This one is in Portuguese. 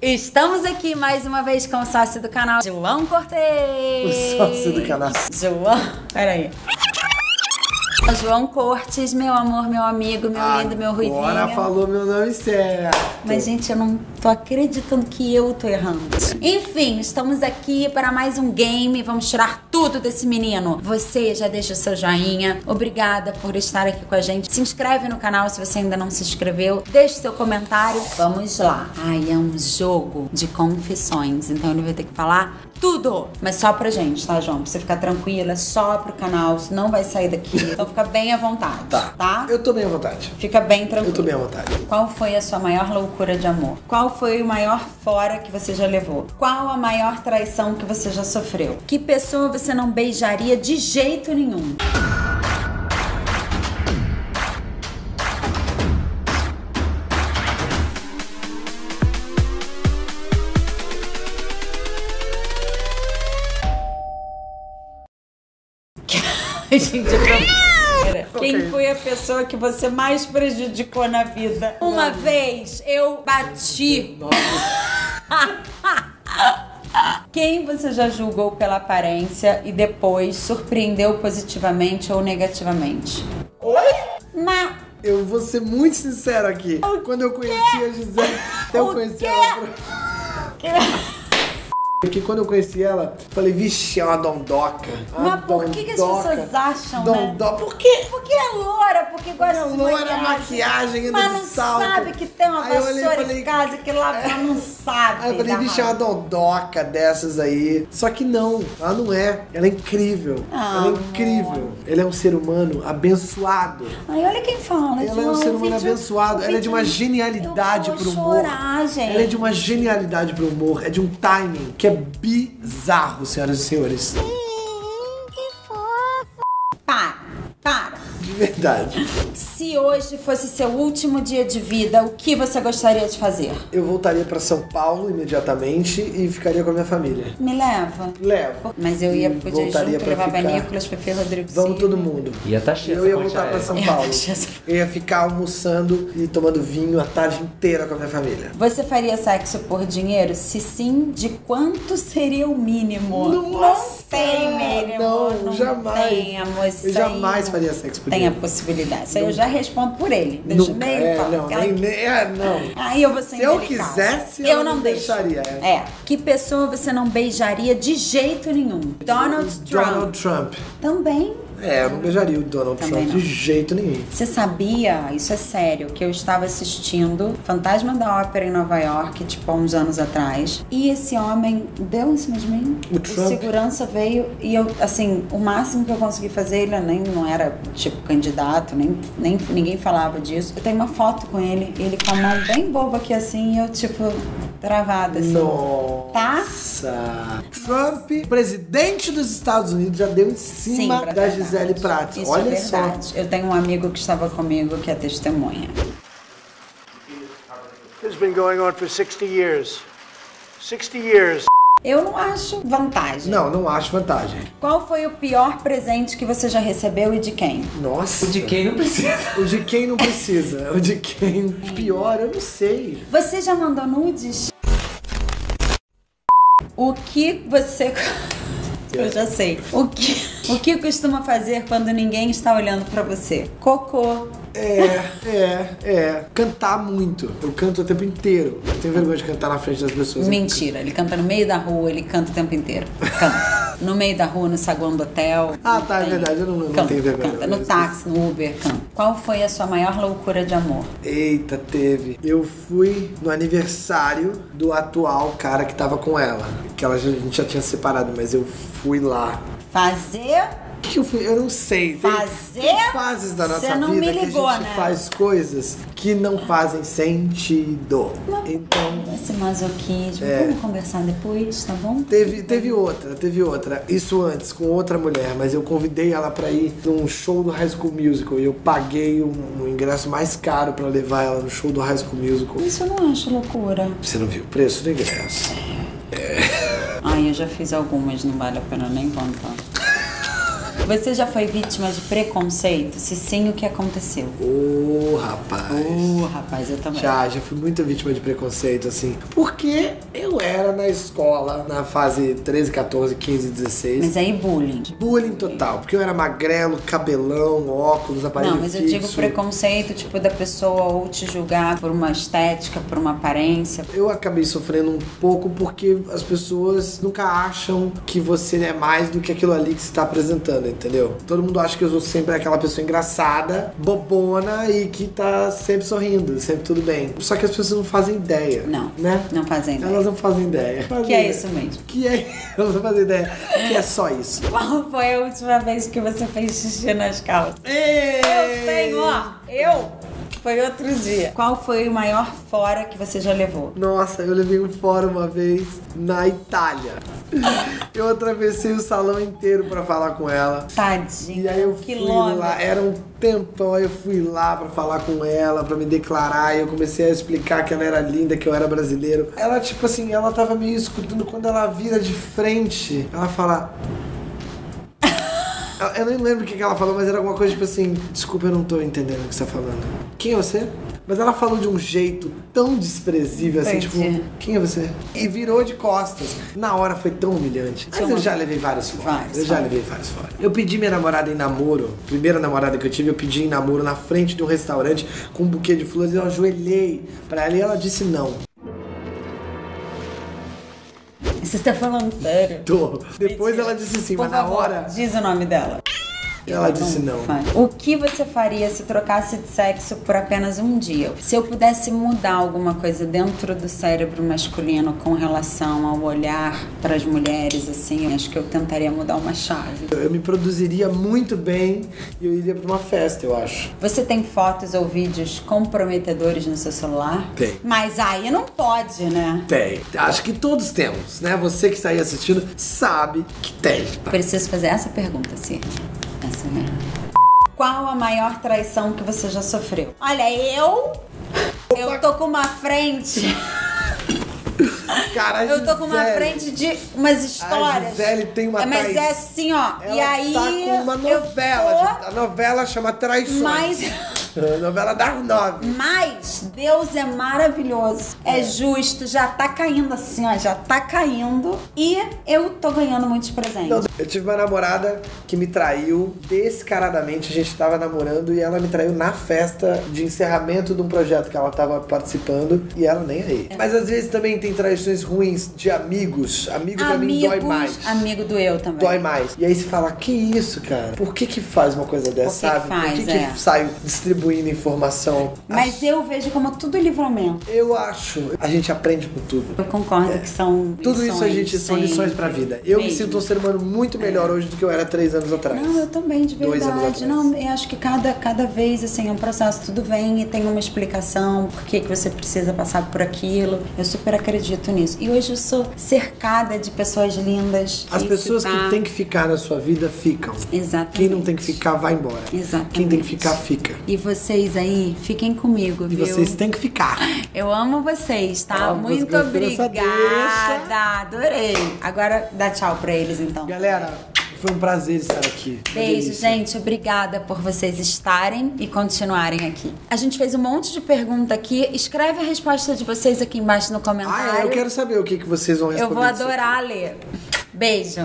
Estamos aqui mais uma vez com o sócio do canal, João Cortez. O sócio do canal. João. Peraí. João Cortes, meu amor, meu amigo, meu lindo, meu ruivinho. Agora falou meu nome certo. Mas, gente, eu não tô acreditando que eu tô errando. Enfim, estamos aqui para mais um game. Vamos tirar tudo desse menino. Você já deixa o seu joinha. Obrigada por estar aqui com a gente. Se inscreve no canal se você ainda não se inscreveu. Deixe seu comentário. Vamos lá. Ai, é um jogo de confissões. Então ele vai ter que falar tudo. Mas só pra gente, tá, João? Pra você ficar tranquila, é só pro canal. Não vai sair daqui. Então fica bem à vontade. Tá. Tá? Eu tô bem à vontade. Fica bem tranquilo. Eu tô bem à vontade. Qual foi a sua maior loucura de amor? Qual foi o maior fora que você já levou? Qual a maior traição que você já sofreu? Que pessoa você não beijaria de jeito nenhum? Gente, eu tô... Quem foi a pessoa que você mais prejudicou na vida? Uma vez eu bati. Quem você já julgou pela aparência e depois surpreendeu positivamente ou negativamente? Oi? Na... Eu vou ser muito sincero aqui. Quando eu conheci a Gisele, eu O conheci quê? ela. por- Porque quando eu conheci ela, falei, vixe, é uma dondoca. Uma Mas por que, que as dondoca. pessoas acham, né? Dondoca. Por quê? Porque é loura, porque gosta É de loura, maquiagem. anda Mas não salto. sabe que tem uma Aí vassoura falei, em casa que lá fora não sabe. Aí eu falei, vixe, é uma dondoca dessas aí. Só que não, ela não é. Ela é incrível. Ah, ela é incrível. Ela é um ser humano abençoado. Ai, olha quem fala. Ela é um ser humano vídeo- abençoado. Ela é de uma genialidade pro humor. chorar, gente. Ela é de uma genialidade pro humor. É de um timing que é bizarro, senhoras e senhores. Para, verdade. Se hoje fosse seu último dia de vida, o que você gostaria de fazer? Eu voltaria pra São Paulo imediatamente e ficaria com a minha família. Me leva. Levo. Mas eu ia E poder voltaria junto, pra levava ficar. Nicolas, Fefe, Rodrigo Vamos todo mundo. Ia tá cheio Eu ia voltar pra aérea. São Ia Paulo. Eu ia ficar almoçando e tomando vinho a tarde inteira com a minha família. Você faria sexo por dinheiro? Se sim, de quanto seria o mínimo? Nossa! não tem mínimo. Não, jamais. Tem, amor. Eu jamais não faria sexo por Tem possibilidade. Isso aí eu já respondo por ele. Deixa Nunca. É, não, nem, nem, é, não. Aí eu vou ser Se eu quisesse, eu eu não deixo. deixaria, é. É. Que pessoa você não beijaria de jeito nenhum? Donald Trump. Donald Trump. Também. É, eu não beijaria o Donald Também Trump não. de jeito nenhum. Você sabia, isso é sério, que eu estava assistindo Fantasma da Ópera em Nova York, tipo, há uns anos atrás. E esse homem deu em cima de mim. O Trump? segurança veio e eu, assim, o máximo que eu consegui fazer, ele nem não era, tipo, candidato, nem, nem ninguém falava disso. Eu tenho uma foto com ele, ele com a mão bem boba aqui assim, e eu, tipo, travada, assim. Nossa! Trump, presidente dos Estados Unidos, já deu em cima pra da verdade. Gisele Pratt. Isso Olha é só. Eu tenho um amigo que estava comigo que é testemunha. This has been going on for 60 years. 60 years. Eu não acho vantagem. Não, não acho vantagem. Qual foi o pior presente que você já recebeu e de quem? Nossa. O de quem não precisa. O de quem não precisa. O de quem pior, eu não sei. Você já mandou nudes? O que você. Eu já sei. O que, o que costuma fazer quando ninguém está olhando pra você? Cocô. É, é, é. Cantar muito. Eu canto o tempo inteiro. Eu tenho vergonha de cantar na frente das pessoas. Mentira, ele canta no meio da rua, ele canta o tempo inteiro. Canta. No meio da rua, no saguão do hotel. Ah, tá, é Tem. verdade, eu não- não canta, tenho vergonha, Canta. não. No táxi, no Uber, canta. Qual foi a sua maior loucura de amor? Eita, teve. Eu fui no aniversário do atual cara que tava com ela. Que ela a gente já tinha separado, mas eu fui lá. Fazer O que eu fui? Eu não sei. Tem, Fazer? tem fases da nossa não vida me ligou, que a gente né? faz coisas que não fazem sentido. Então, esse masoquismo. É. Vamos conversar depois, tá bom? Teve, teve outra, teve outra. Isso antes, com outra mulher, mas eu convidei ela pra ir num show do High School Musical e eu paguei um, um ingresso mais caro pra levar ela no show do High School Musical. Isso eu não acho loucura. Você não viu o preço do ingresso? Ai, eu já fiz algumas, não vale a pena nem contar. Você já foi vítima de preconceito? Se sim, o que aconteceu? Ô, rapaz. Uh, rapaz, eu também. Já, já fui muito vítima de preconceito, assim. Porque eu era na escola, na fase 13, 14, 15, 16. Mas aí bullying. Bullying total, porque eu era magrelo, cabelão, óculos, aparelho Não, mas eu fixo. digo preconceito, tipo, da pessoa ou te julgar por uma estética, por uma aparência. Eu acabei sofrendo um pouco porque as pessoas nunca acham que você é mais do que aquilo ali que você está apresentando, entendeu? Todo mundo acha que eu sou sempre aquela pessoa engraçada, bobona e que tá sempre sorrindo, sempre tudo bem. Só que as pessoas não fazem ideia. Não. Né? Não fazem ideia. Elas não fazem ideia. Que é isso mesmo. Que é. Elas não fazem ideia. Que é só isso. Qual foi a última vez que você fez xixi nas calças? Ei! Eu tenho, ó. Eu. Foi outro dia. Qual foi o maior fora que você já levou? Nossa, eu levei um fora uma vez na Itália. Eu atravessei o salão inteiro pra falar com ela. Tadinho. E aí eu fui Quilômetro. lá, era um tempão, aí eu fui lá pra falar com ela, pra me declarar, e eu comecei a explicar que ela era linda, que eu era brasileiro. Ela, tipo assim, ela tava meio escutando, quando ela vira de frente, ela fala... Eu- Eu nem lembro o que ela falou, mas era alguma coisa tipo assim, desculpa, eu não tô entendendo o que você tá falando. Quem é você? Mas ela falou de um jeito tão desprezível, assim, Entendi. tipo, quem é você? E virou de costas. Na hora foi tão humilhante. Mas eu já levei vários fora. Vários Eu já levei vários fora. Eu pedi minha namorada em namoro. Primeira namorada que eu tive, eu pedi em namoro na frente de um restaurante com um buquê de flores. Eu ajoelhei pra ela e ela disse não. Você tá falando sério? Tô. Depois ela disse sim, Por mas na favor, hora Diz o nome dela. Ela disse não. O que você faria se trocasse de sexo por apenas um dia? Se eu pudesse mudar alguma coisa dentro do cérebro masculino com relação ao olhar para as mulheres, assim, acho que eu tentaria mudar uma chave. Eu me produziria muito bem e eu iria pra uma festa, eu acho. Você tem fotos ou vídeos comprometedores no seu celular? Tem. Mas aí não pode, né? Tem. Acho que todos temos, né? Você que está aí assistindo sabe que tem. Preciso fazer essa pergunta, Cir. Essa mesmo. Qual a maior traição que você já sofreu? Olha, eu. Eu tô com uma frente. Cara, a Eu tô com uma frente de umas histórias. Gisele tem uma É, Mas trais- é assim, ó. Ela e aí. tá com uma novela. tô A novela chama Traições. mais. Novela das nove. Mas Deus é maravilhoso, é. justo, já tá caindo assim, ó, já tá caindo e eu tô ganhando muitos presentes. Não, eu tive uma namorada que me traiu descaradamente. A gente tava namorando e ela me traiu na festa de encerramento de um projeto que ela tava participando e ela nem aí. Mas às vezes também tem traições ruins de amigos. Amigo pra mim dói mais. amigo do eu também. Dói mais. E aí você fala, que isso, cara? Por que que faz uma coisa dessa, Por que sabe? que faz, Por que é. que sai distribuindo informação? Mas eu vejo como tudo livramento. Eu acho. A gente aprende com tudo. Eu concordo que são Tudo isso a gente são lições pra vida. Eu me Mesmo. sinto um ser humano muito melhor hoje do que eu era três anos atrás. Não, eu também, de Dois anos verdade. atrás. Não, eu acho que cada, cada vez, assim, é um processo. Tudo vem e tem uma explicação por que, que você precisa passar por aquilo. Eu super acredito nisso. E hoje eu sou cercada de pessoas lindas. As pessoas tá- que têm que ficar na sua vida ficam. Exatamente. Quem não tem que ficar, vai embora. Exatamente. Quem tem que ficar, fica. E vocês aí, fiquem comigo, E viu? vocês têm que ficar. Eu amo vocês, tá? Ah, Muito obrigada. Adorei. Agora dá tchau pra eles, então. Galera, foi um prazer estar aqui. Beijo, gente. Obrigada por vocês estarem e continuarem aqui. A gente fez um monte de pergunta aqui. Escreve a resposta de vocês aqui embaixo no comentário. Ah, é, eu quero saber o que, que vocês vão responder. Eu vou adorar ler. Beijo.